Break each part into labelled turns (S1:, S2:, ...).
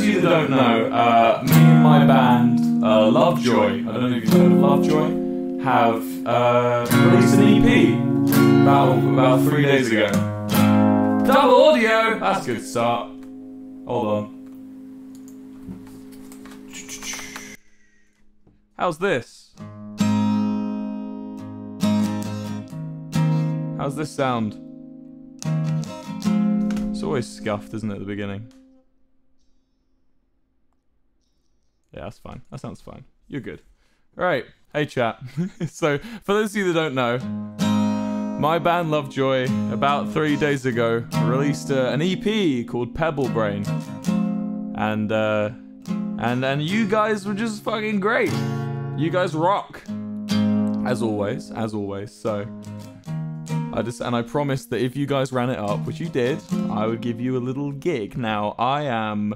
S1: those of you that don't know, uh, me and my band, uh, Lovejoy, I don't know if you've heard of Lovejoy, have uh, released an EP about, about three days ago. Double audio! That's a good start. Hold on. How's this? How's this sound? It's always scuffed, isn't it, at the beginning? Yeah, that's fine. That sounds fine. You're good. Alright. Hey, chat. so, for those of you that don't know, my band Lovejoy, about three days ago, released uh, an EP called Pebble Brain. And, uh, and, and you guys were just fucking great. You guys rock. As always, as always. So, I just and I promised that if you guys ran it up, which you did, I would give you a little gig. Now I am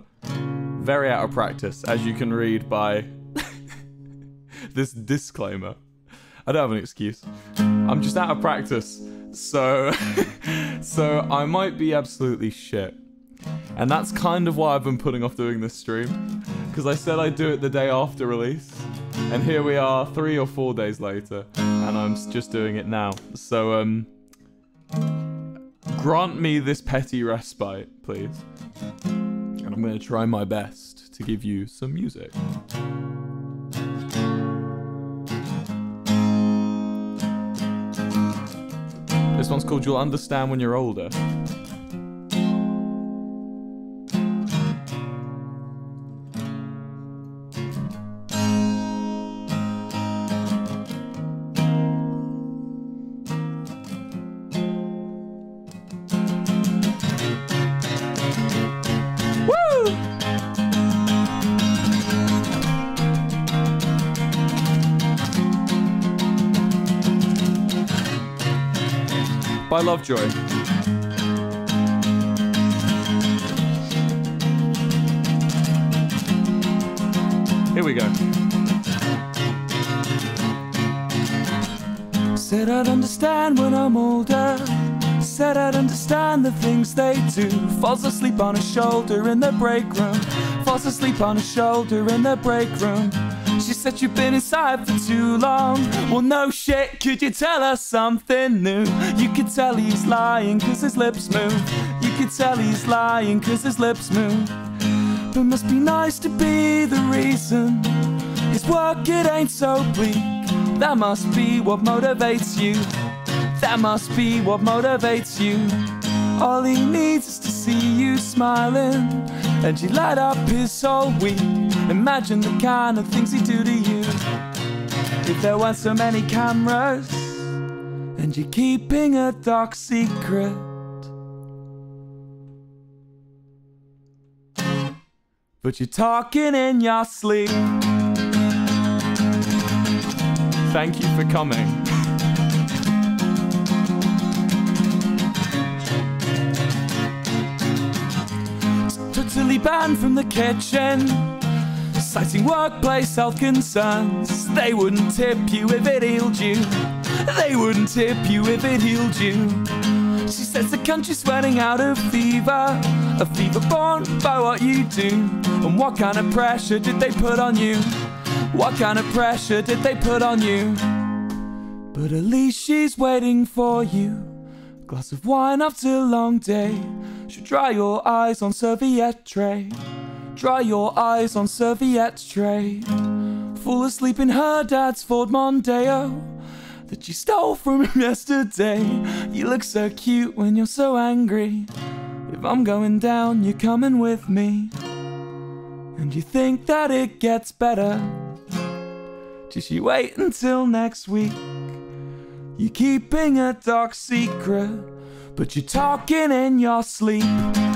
S1: very out of practice, as you can read by this disclaimer. I don't have an excuse. I'm just out of practice. So so I might be absolutely shit. And that's kind of why I've been putting off doing this stream. Because I said I'd do it the day after release. And here we are, three or four days later. And I'm just doing it now. So, um, grant me this petty respite, please. And I'm going to try my best to give you some music. This one's called You'll Understand When You're Older. By Lovejoy. Here we go. Said I'd understand when I'm older. Said I'd understand the things they do. Falls asleep on his shoulder in the break room. Falls asleep on his shoulder in the break room. Said you've been inside for too long. Well, no shit, could you tell us something new? You could tell he's lying cause his lips move. You could tell he's lying cause his lips move. But must be nice to be the reason. His work, it ain't so bleak. That must be what motivates you. That must be what motivates you. All he needs is to see you smiling, and you light up his whole week. Imagine the kind of things he'd do to you. If there weren't so many cameras, and you're keeping a dark secret. But you're talking in your sleep. Thank you for coming. Totally banned from the kitchen. Citing workplace health concerns. They wouldn't tip you if it healed you. They wouldn't tip you if it healed you. She says the country's sweating out of fever. A fever born by what you do. And what kind of pressure did they put on you? What kind of pressure did they put on you? But at least she's waiting for you. Glass of wine after a long day. Should dry your eyes on serviette tray. Dry your eyes on serviette tray. Fall asleep in her dad's Ford Mondeo that you stole from him yesterday. You look so cute when you're so angry. If I'm going down, you're coming with me. And you think that it gets better. Just you wait until next week. You're keeping a dark secret, but you're talking in your sleep.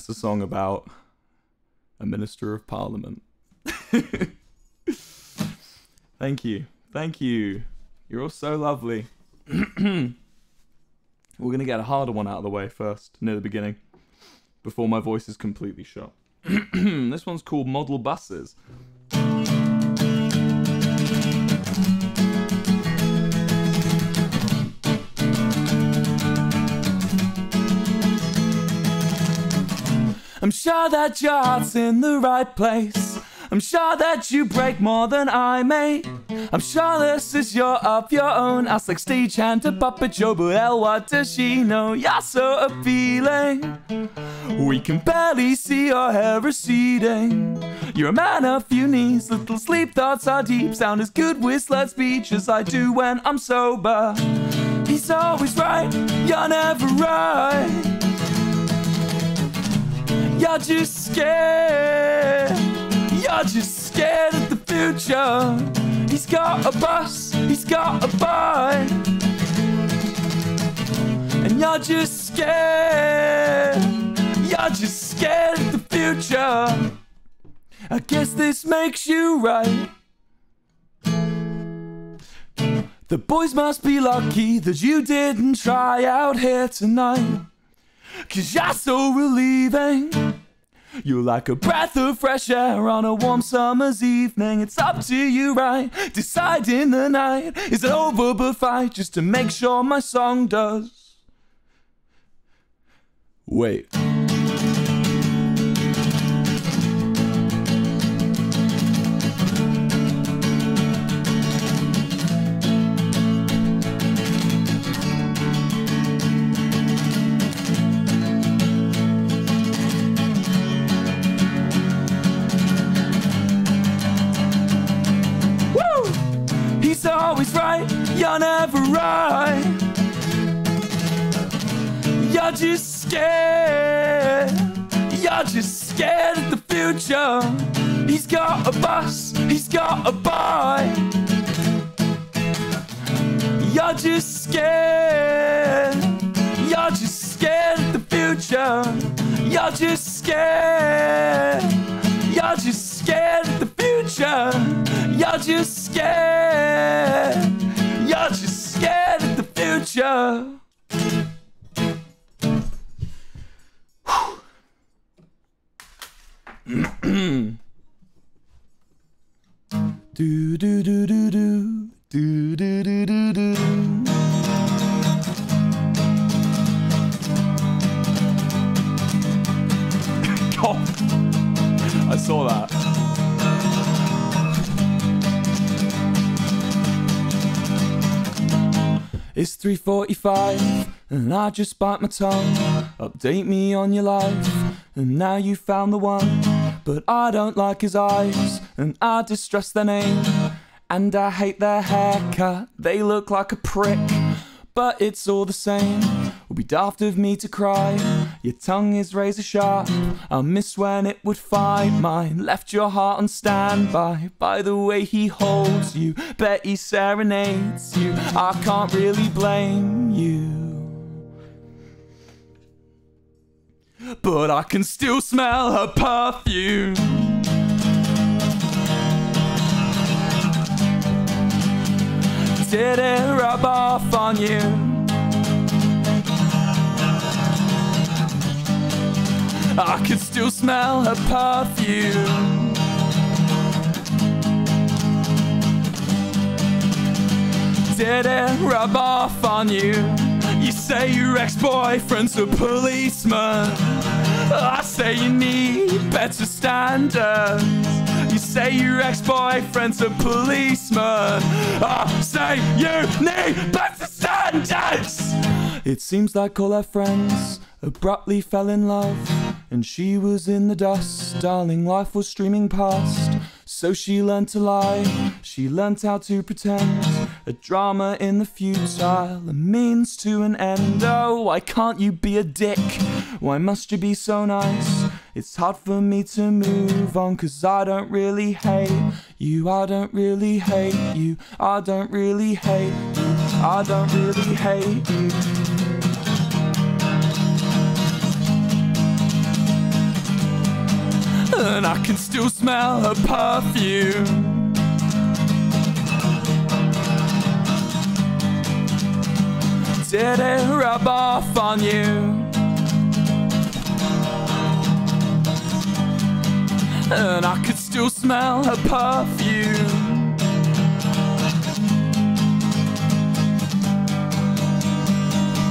S1: That's a song about a minister of parliament. Thank you. Thank you. You're all so lovely. We're going to get a harder one out of the way first, near the beginning, before my voice is completely shot. this one's called Model Buses. I'm sure that your heart's in the right place. I'm sure that you break more than I may. I'm sure this is your of your own. Ask like stagehand to Puppet Joe, but hell, what does she know? You're so appealing. We can barely see your hair receding. You're a man of few knees, little sleep thoughts are deep. Sound as good with slurred speech as I do when I'm sober. He's always right, you're never right. You're just scared. You're just scared of the future. He's got a bus, he's got a bike. And you're just scared. You're just scared of the future. I guess this makes you right. The boys must be lucky that you didn't try out here tonight. Cause you're so relieving. You're like a breath of fresh air on a warm summer's evening. It's up to you, right? Deciding the night is it over but fight just to make sure my song does. Wait. You're never right. You're just scared. You're just scared of the future. He's got a bus, he's got a bike. You're just scared. You're just scared of the future. You're just scared. You're just scared of the future. You're just scared. You're just scared of the future. do do do do do do do do do do. I saw that. It's 3:45 and I just bite my tongue. Update me on your life, and now you found the one. But I don't like his eyes, and I distrust their name. And I hate their haircut, they look like a prick. But it's all the same, would be daft of me to cry. Your tongue is razor sharp, I'll miss when it would find mine. Left your heart on standby by the way he holds you. Bet he serenades you, I can't really blame you. But I can still smell her perfume. Did it rub off on you? I can still smell her perfume. Did it rub off on you? You say your ex-boyfriend's a policeman. I say you need better standards. You say your ex-boyfriend's a policeman. I say you need better standards. It seems like all her friends abruptly fell in love, and she was in the dust. Darling, life was streaming past. So she learned to lie, she learned how to pretend. A drama in the futile, a means to an end. Oh, why can't you be a dick? Why must you be so nice? It's hard for me to move on, cause I don't really hate you. I don't really hate you. I don't really hate you. I don't really hate you. And I can still smell her perfume. Did it rub off on you? And I could still smell her perfume.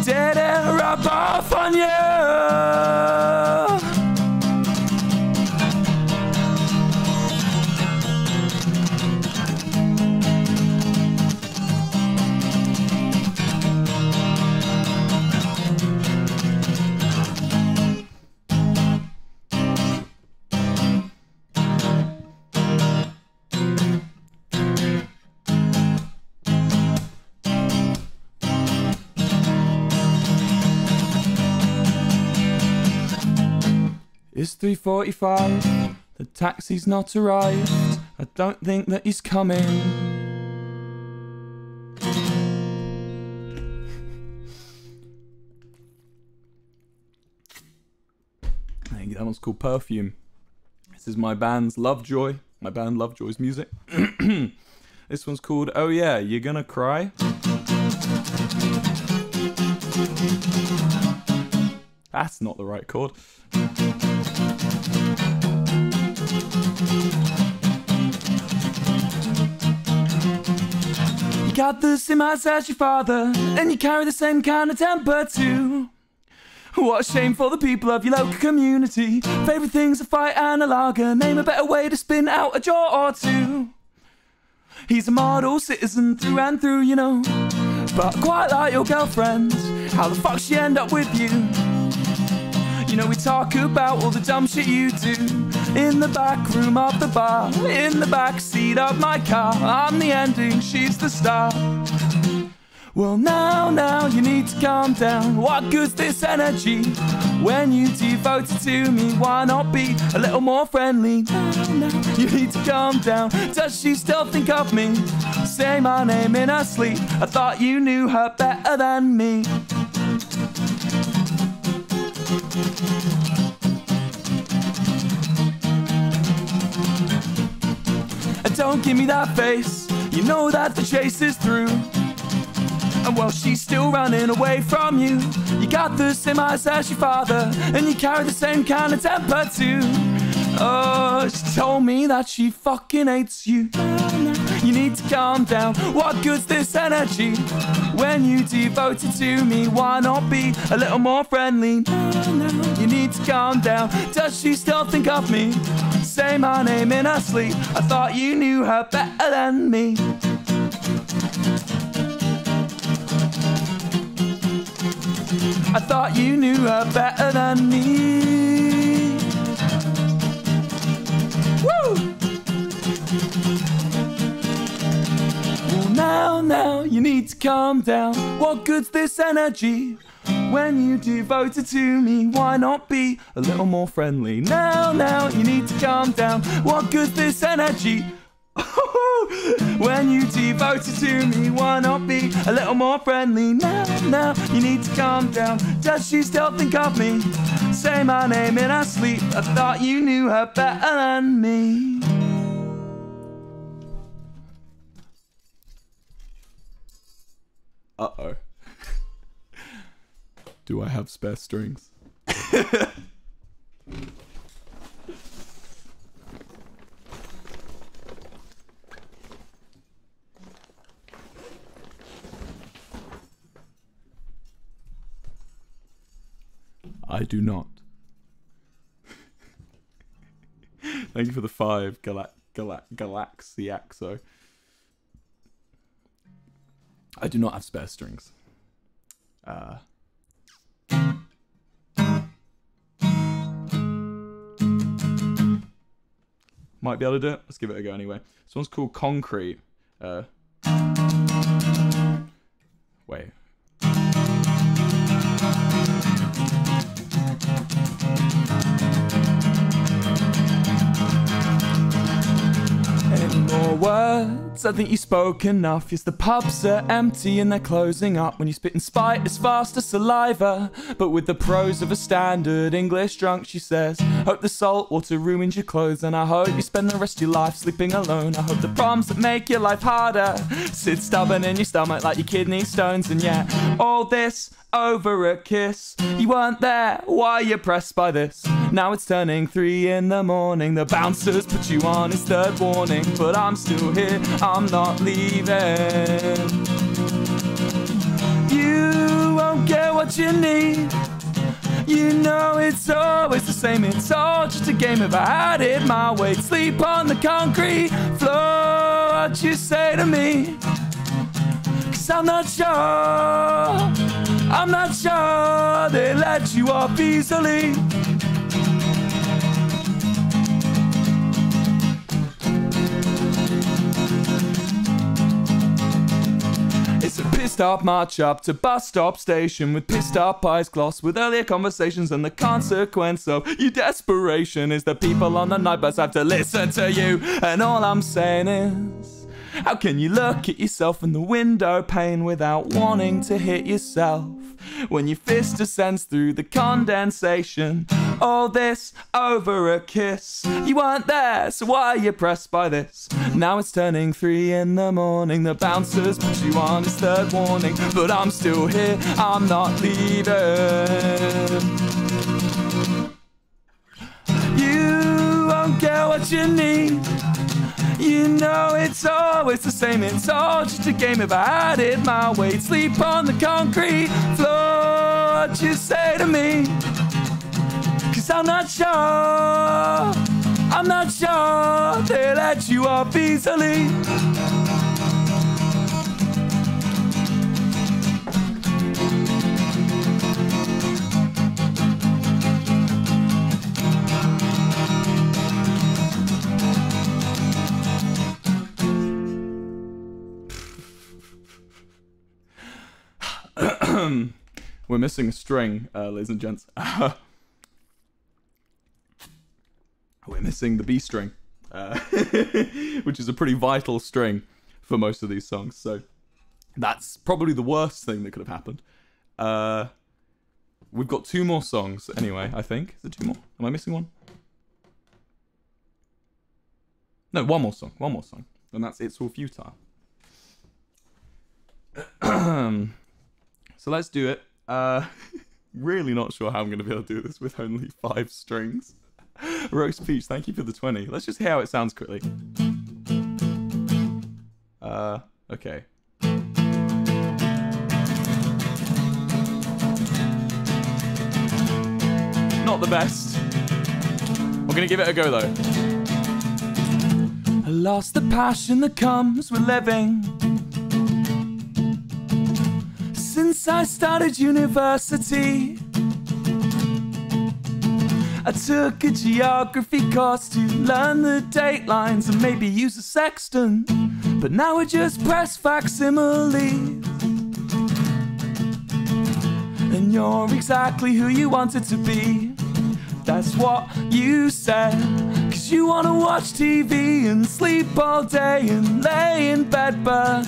S1: Did it rub off on you? 3.45, the taxi's not arrived. I don't think that he's coming. That one's called Perfume. This is my band's Lovejoy, my band Lovejoy's music. this one's called Oh Yeah, You're Gonna Cry. That's not the right chord. You got the same eyes as your father, and you carry the same kind of temper too. What a shame for the people of your local community. Favorite things a fight and a lager. Name a better way to spin out a jaw or two. He's a model citizen through and through, you know. But quite like your girlfriend, how the fuck she end up with you? You know, we talk about all the dumb shit you do in the back room of the bar, in the back seat of my car. I'm the ending, she's the star. Well, now, now you need to calm down. What good's this energy when you devote it to me? Why not be a little more friendly? Now, now you need to calm down. Does she still think of me? Say my name in her sleep. I thought you knew her better than me. Don't give me that face. You know that the chase is through. And while she's still running away from you, you got the same eyes as your father, and you carry the same kind of temper too. Oh, she told me that she fucking hates you. You need to calm down. What good's this energy when you devote it to me? Why not be a little more friendly? You need to calm down. Does she still think of me? Say my name in her sleep. I thought you knew her better than me. I thought you knew her better than me. Now, now, you need to calm down. What good's this energy? When you devote it to me, why not be a little more friendly? Now, now, you need to calm down. What good's this energy? when you devote it to me, why not be a little more friendly? Now, now, you need to calm down. Does she still think of me? Say my name in her sleep. I thought you knew her better than me. Uh oh. Do I have spare strings? I do not. Thank you for the five, Galax Gala- Gala- Galaxiaxo. I do not have spare strings. Uh, might be able to do it. Let's give it a go anyway. This one's called Concrete. Uh, words? I think you spoke enough. Yes, the pubs are empty and they're closing up. When you spit in spite as fast as saliva. But with the prose of a standard English drunk, she says, Hope the salt water ruins your clothes. And I hope you spend the rest of your life sleeping alone. I hope the problems that make your life harder sit stubborn in your stomach like your kidney stones. And yeah, all this over a kiss. You weren't there, why you pressed by this? Now it's turning three in the morning. The bouncers put you on his third warning, but I'm still here, I'm not leaving. You won't get what you need. You know it's always the same, it's all just a game if I had it my way. Sleep on the concrete floor, what you say to me? Cause I'm not sure, I'm not sure they let you off easily. It's a pissed off march up to bus stop station with pissed off eyes gloss with earlier conversations and the consequence of your desperation is that people on the night bus have to listen to you and all I'm saying is how can you look at yourself in the window pane without wanting to hit yourself? When your fist descends through the condensation, all this over a kiss. You weren't there, so why are you pressed by this? Now it's turning three in the morning. The bouncers put you on his third warning, but I'm still here, I'm not leaving. You won't get what you need. You know it's always the same, it's all just a game if I had it my way. Sleep on the concrete floor, what you say to me? Cause I'm not sure, I'm not sure they let you off easily. We're missing a string, uh, ladies and gents. We're missing the B string, uh, which is a pretty vital string for most of these songs. So that's probably the worst thing that could have happened. Uh, we've got two more songs anyway, I think. Is it two more? Am I missing one? No, one more song. One more song. And that's It's All Futile. so let's do it. Uh, really not sure how I'm going to be able to do this with only five strings. Roast Peach, thank you for the 20. Let's just hear how it sounds quickly. Uh, okay. Not the best. We're gonna give it a go though. I lost the passion that comes with living. Since I started university. I took a geography course to learn the date lines and maybe use a sextant. But now we just press facsimiles. And you're exactly who you wanted to be. That's what you said. Cause you wanna watch TV and sleep all day and lay in bed, but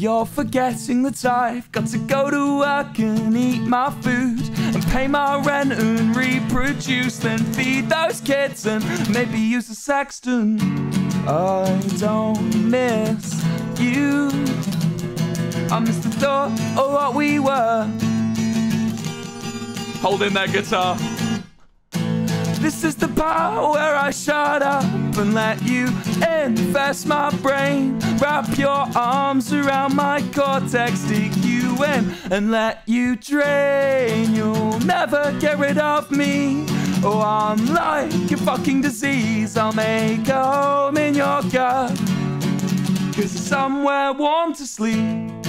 S1: you're forgetting that I've got to go to work and eat my food and pay my rent and reproduce, then feed those kids and maybe use a sextant. I don't miss you. I miss the thought of what we were. Holding that guitar. This is the part where I shut up and let you infest my brain. Wrap your arms around my cortex, dig you in, and let you drain. You'll never get rid of me. Oh, I'm like a fucking disease. I'll make home in your gut. Cause somewhere warm to sleep.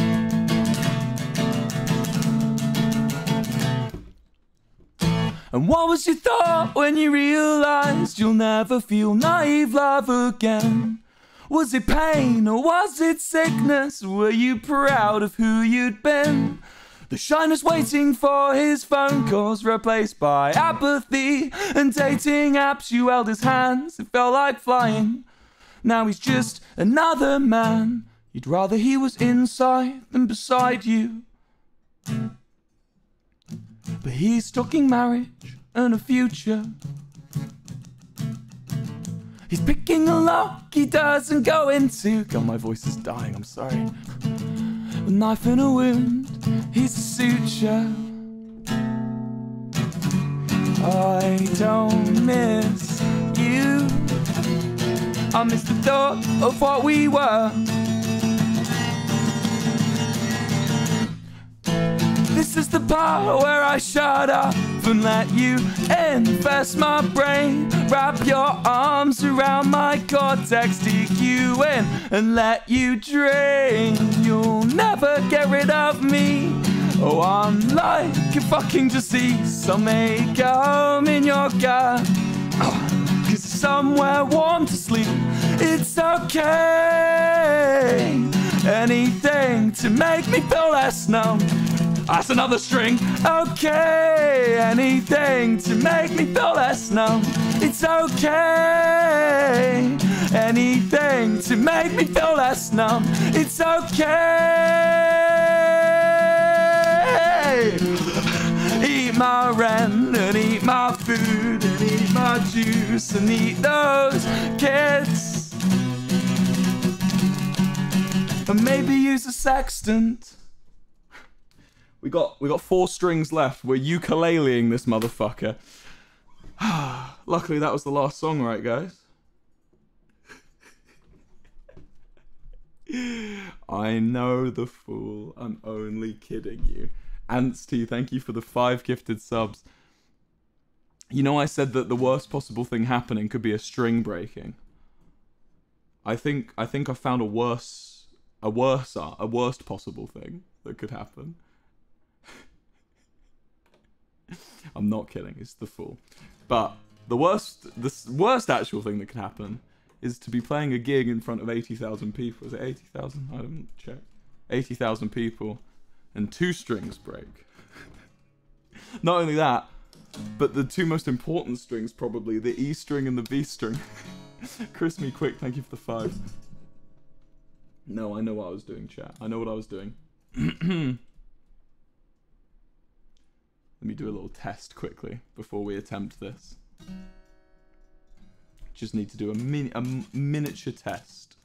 S1: And what was your thought when you realized you'll never feel naive love again? Was it pain or was it sickness? Were you proud of who you'd been? The shyness waiting for his phone calls replaced by apathy and dating apps. You held his hands, it felt like flying. Now he's just another man. You'd rather he was inside than beside you. But he's talking marriage and a future. He's picking a lock he doesn't go into. God, my voice is dying, I'm sorry. A knife in a wound, he's a suture. I don't miss you. I miss the thought of what we were. This is the part where I shut up and let you invest my brain. Wrap your arms around my cortex, dig you in, and let you drain. You'll never get rid of me. Oh, I'm like a fucking disease. I'll make a home in your gut. Cause somewhere warm to sleep. It's okay. Anything to make me feel less numb. That's another string. Okay, anything to make me feel less numb. It's okay. Anything to make me feel less numb. It's okay. Eat my rent and eat my food and eat my juice and eat those kids. And maybe use a sextant. We got we got four strings left. We're ukuleleing this motherfucker. Luckily, that was the last song, right, guys? I know the fool. I'm only kidding you. Ants thank you for the five gifted subs. You know, I said that the worst possible thing happening could be a string breaking. I think I think I found a worse, a worse, a worst possible thing that could happen. I'm not kidding. It's the fool. But the worst, the worst actual thing that could happen is to be playing a gig in front of 80,000 people. Is it 80,000? I didn't check. 80,000 people and two strings break. Not only that, but the two most important strings probably, the E string and the B string. Chris me quick, thank you for the five. No, I know what I was doing, chat. I know what I was doing. Let me do a little test quickly before we attempt this. Just need to do a mini a miniature test.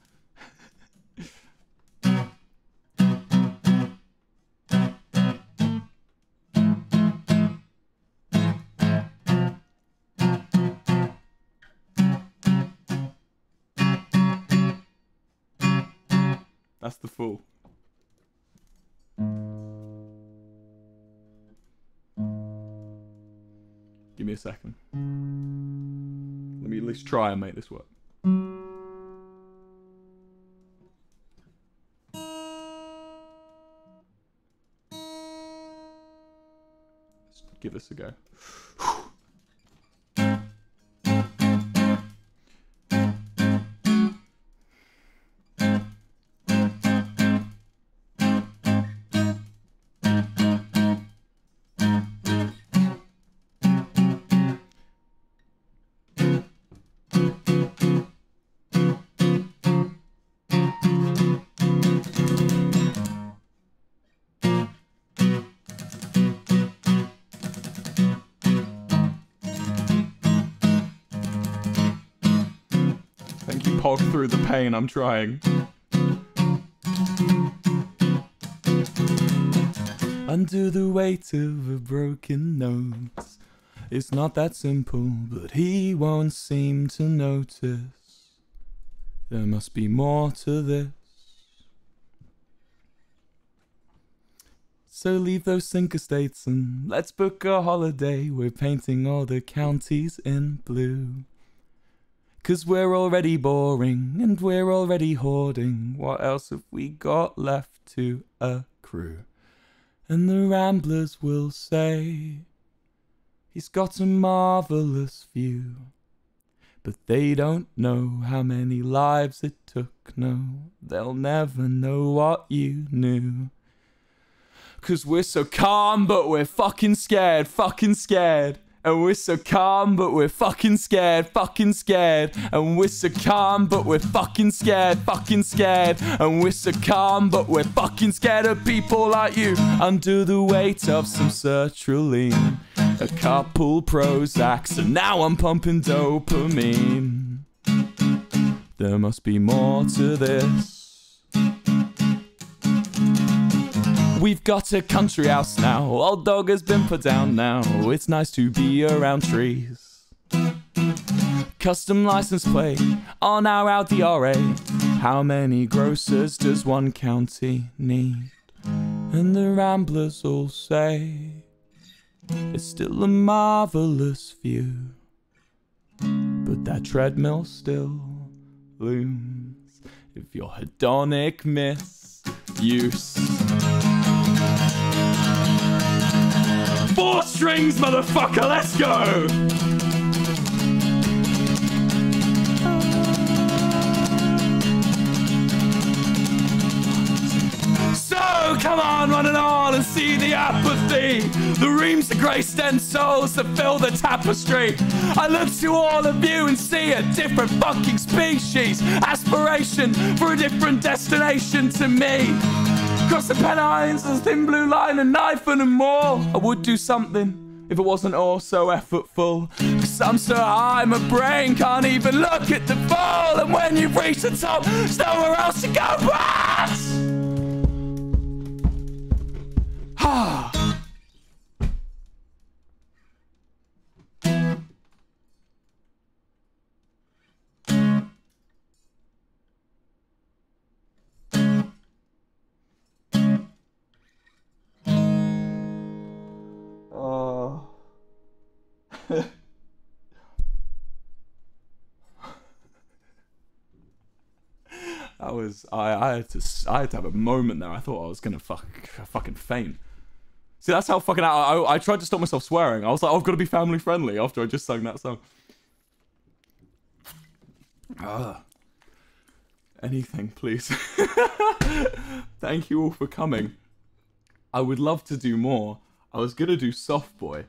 S1: That's the fool. a second. Let me at least try and make this work. Let's give this a go. Pain. I'm trying. Under the weight of a broken note. It's not that simple, but he won't seem to notice. There must be more to this. So leave those sinker states and let's book a holiday. We're painting all the counties in blue. Cause we're already boring and we're already hoarding. What else have we got left to accrue? And the ramblers will say, He's got a marvelous view. But they don't know how many lives it took, no. They'll never know what you knew. Cause we're so calm, but we're fucking scared, fucking scared. And we're so calm, but we're fucking scared, fucking scared. And we're so calm, but we're fucking scared, fucking scared. And we're so calm, but we're fucking scared of people like you. Under the weight of some sertraline, a couple Prozacs, and now I'm pumping dopamine. There must be more to this. We've got a country house now. Old dog has been put down now. It's nice to be around trees. Custom license plate on our Audi R8. How many grocers does one county need? And the ramblers all say it's still a marvelous view. But that treadmill still looms if your hedonic misuse. Four strings, motherfucker, let's go! So come on, run it on and see the apathy. The reams of grey stencils that fill the tapestry. I look to all of you and see a different fucking species. Aspiration for a different destination to me. Cross the Pennines, a thin blue line, a knife and a more. I would do something if it wasn't all so effortful. Cause I'm so high, my brain can't even look at the fall. And when you reach the top, there's nowhere else to go but. Ah. Was I, I had to I had to have a moment there. I thought I was gonna fuck, fucking faint. See, that's how fucking I, I I tried to stop myself swearing. I was like, oh, I've got to be family friendly after I just sang that song. Ah. Anything, please. Thank you all for coming. I would love to do more. I was gonna do Soft Boy,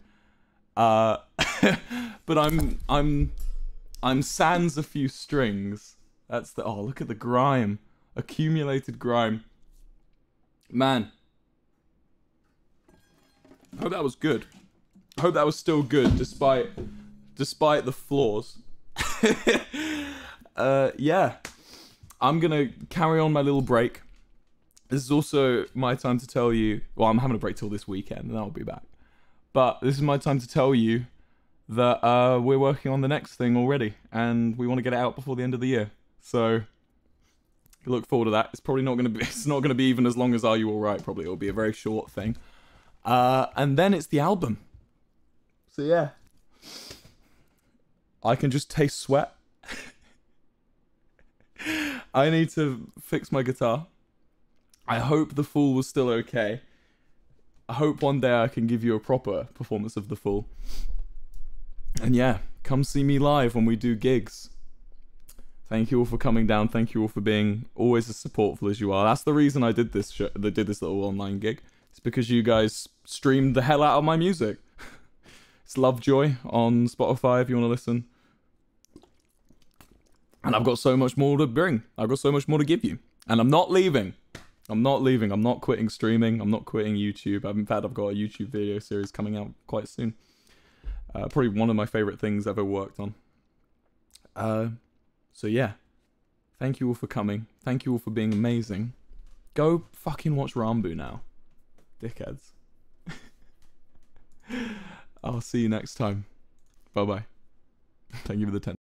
S1: uh, but I'm I'm I'm sans a few strings. That's the oh look at the grime, accumulated grime. Man, I hope that was good. I hope that was still good despite despite the flaws. uh, yeah, I'm gonna carry on my little break. This is also my time to tell you. Well, I'm having a break till this weekend, and I'll be back. But this is my time to tell you that uh, we're working on the next thing already, and we want to get it out before the end of the year. So look forward to that. It's probably not going to be. It's not going to be even as long as Are You All Right. Probably it'll be a very short thing. Uh, and then it's the album. So yeah, I can just taste sweat. I need to fix my guitar. I hope the fool was still okay. I hope one day I can give you a proper performance of The Fool. And yeah, come see me live when we do gigs. Thank you all for coming down. Thank you all for being always as supportful as you are. That's the reason I did this show, I did this little online gig. It's because you guys streamed the hell out of my music. it's Lovejoy on Spotify if you want to listen. And I've got so much more to bring. I've got so much more to give you. And I'm not leaving. I'm not leaving. I'm not quitting streaming. I'm not quitting YouTube. In fact, I've got a YouTube video series coming out quite soon. Uh, probably one of my favorite things I've ever worked on. Uh, so yeah, thank you all for coming. Thank you all for being amazing. Go fucking watch Ranboo now, dickheads. I'll see you next time. Bye bye. Thank you for the 10.